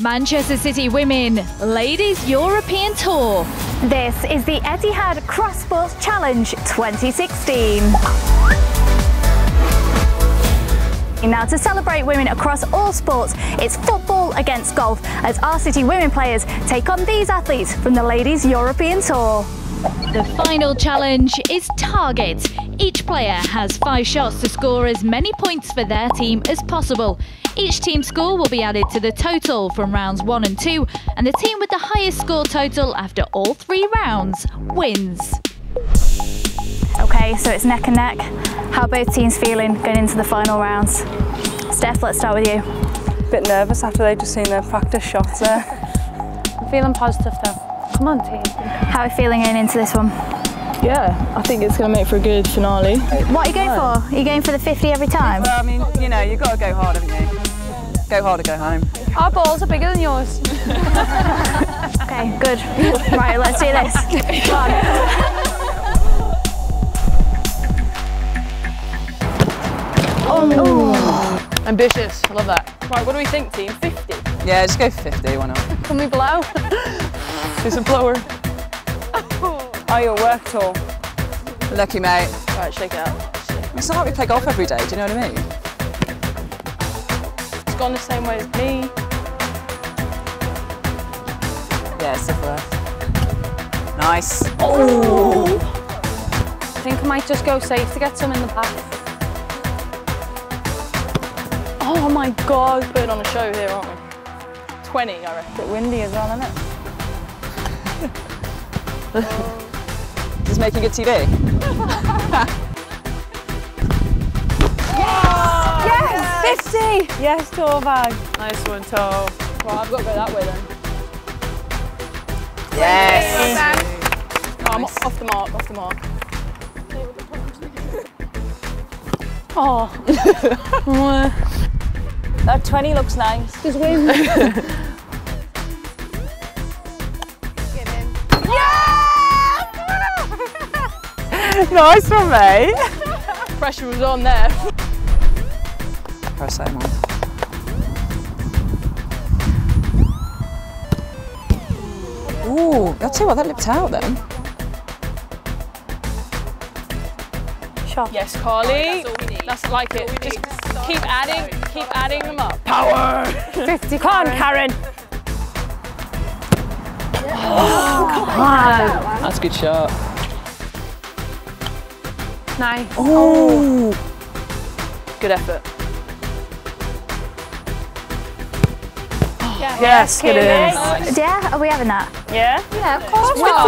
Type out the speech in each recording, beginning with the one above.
Manchester City Women Ladies European Tour. This is the Etihad Cross Sports Challenge 2016. Now to celebrate women across all sports, it's football against golf as our City women players take on these athletes from the Ladies European Tour. The final challenge is target. Each player has five shots to score as many points for their team as possible. Each team score will be added to the total from rounds one and two, and the team with the highest score total after all three rounds wins. Okay, so it's neck and neck. How are both teams feeling going into the final rounds? Steph, let's start with you. Bit nervous after they've just seen their practice shots there. I'm feeling positive though. Come on, team. How are you feeling going into this one? Yeah, I think it's going to make for a good finale. What are you going for? Are you going for the 50 every time? Well, I mean, you know, you've got to go hard, haven't you? Go hard or go home. Our balls are bigger than yours. okay, good. right, let's do this. Come on. Oh. Ambitious, I love that. Right, what do we think, team? 50? Yeah, just go 50, why not? Can we blow? Do some blower. Oh, oh your work tour. Lucky, mate. Right, shake it out. It's not like we play golf every day, do you know what I mean? It's gone the same way as me. Yeah, it's worth. Nice. Oh! I think I might just go safe to get some in the bath. Oh my god, putting on a show here, aren't we? 20, I reckon. A Bit windy as well, isn't it? Is this making good TV? 50! Yes, tour bag. Nice one, toe. Well, I've got to go that way then. Yes! Oh, I'm off the mark, off the mark. Oh. That 20 looks nice. Just win. nice one, mate. Pressure was on there. Press that on. Ooh, I'll tell you what, that lipped out then. Shot. Yes, Carly. Oh, that's, like it. Just keep adding, keep adding them up. Power! 50. Come on, Karen. Oh, oh come on. That's a good shot. Nice. Oh. Good effort. Yes, it is. Nice. Yeah, are we having that? Yeah? Yeah, of course we are.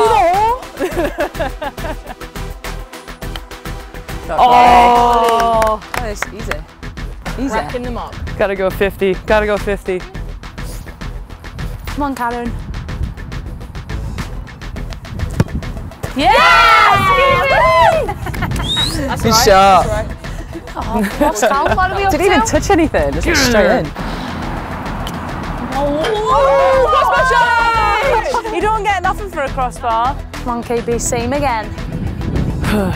Oh! Oh, it's easy. Easy. Racking them up. Gotta go 50. Gotta go 50. Come on, Karen. That's Good right, shot. That's right. Oh, what's down? What are we up Didn't even touch anything, just straight in. Oh, what's my shot? You don't get nothing for a crossbar. Come on, KB, same again.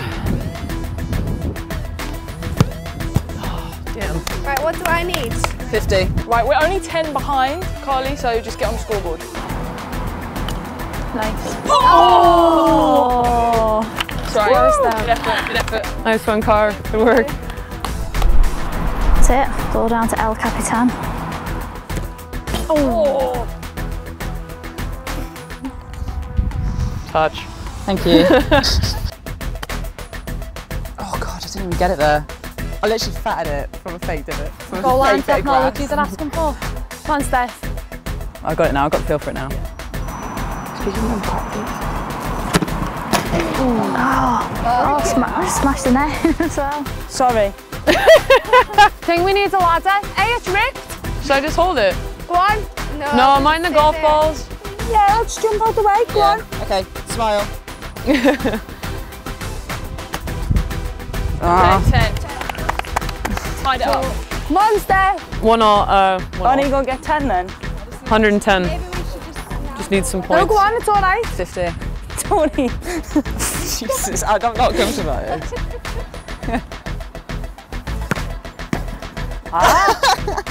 Right, what do I need? 50. Right, we're only 10 behind, Carly, so just get on the scoreboard. Nice. Oh! oh! Sorry. Good effort, good effort. Nice one, Car. Good work. That's it. Ball down to El Capitan. Oh! Touch. Thank you. oh god, I didn't even get it there. I literally fatted it from a fake, did it? From a Goal line fake bit of technology grass. they're asking for. Come on, Steph. I got it now, I've got the feel for it now. Oh, oh sma smashed in there as well. Sorry. Think we need a ladder? Hey, it's ripped. Should I just hold it? Go on. No, No, mind the golf balls. Yeah, let's jump out the way. Go on. Okay, smile. Okay, Ah, 10. Tied it up. Come on, Steph. One all, uh, one Only all. go get 10 then. 110. Just need some points. No, go on, it's all right. 50. Toni. Jesus, I'm not comfortable about it.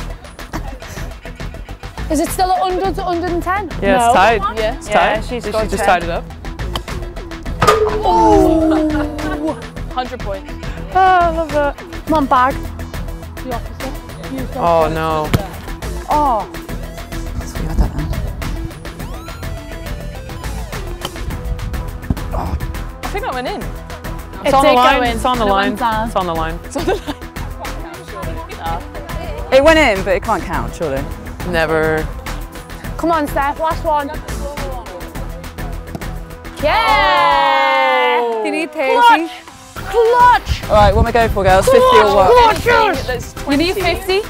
Is it still at 100 to 110? Yeah, no. it's tied. Yeah. It's Yeah, tied. she's So she just 10. tied it up. Oh! 100 points. Oh, I love that. Come on, bag. Oh no. Oh, So you had that then. I think that went in. It's on the did go line. It's on the line. It's on the line. It went in, but it can't count, surely. Never. come on, Steph. Last one. Yeah! Oh. You need 30. Clutch! All right, what am I going for, girls? 50 or what? That's You need 50.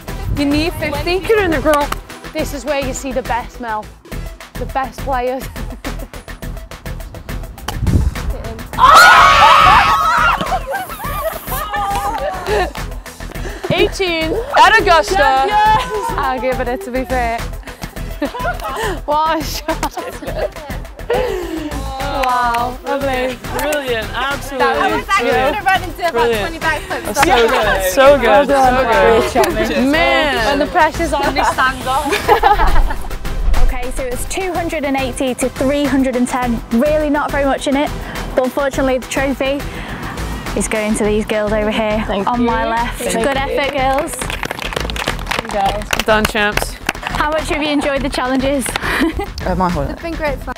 You need 50. Get in there, girl. This is where you see the best, Mel. The best players. Eighteen at Augusta. I'll give it it to be fair. what a shot. wow, lovely. Brilliant. Absolutely. Brilliant. run into about 20 backflips. So good. So good. So good. When Man. the pressure's on, they stand up. Okay, so it's 280 to 310. Really not very much in it, but unfortunately the trophy is going to these girls over here on my left. Good effort, girls. Done, champs. How much have you enjoyed the challenges? Uh, my holiday. It's been great fun.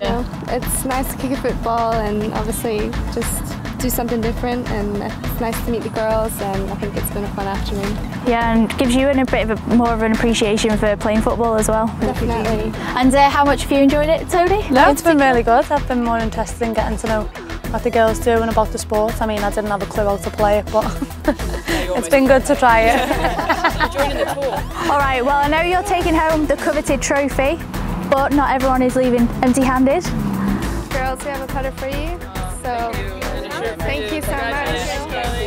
You know, It's nice to kick a football and obviously just do something different and it's nice to meet the girls and I think it's been a fun afternoon. Yeah, and gives you an, a bit of a, more of an appreciation for playing football as well. Definitely. And uh, how much have you enjoyed it, Toni? No, it's been really good. I've been more interested in getting to know what the girls do and about the sport. I mean, I didn't have a clue how to play it, but it's been good to try it. All right, well, I know you're taking home the coveted trophy, but not everyone is leaving empty-handed. Girls, we have a putter for you. So thank you so much.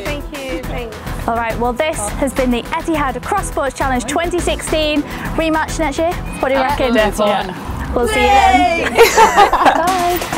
Thank you. Thanks. All right, well, this has been the Etihad Cross Sports Challenge 2016 rematch next year. What do you reckon? We'll see you then. Bye.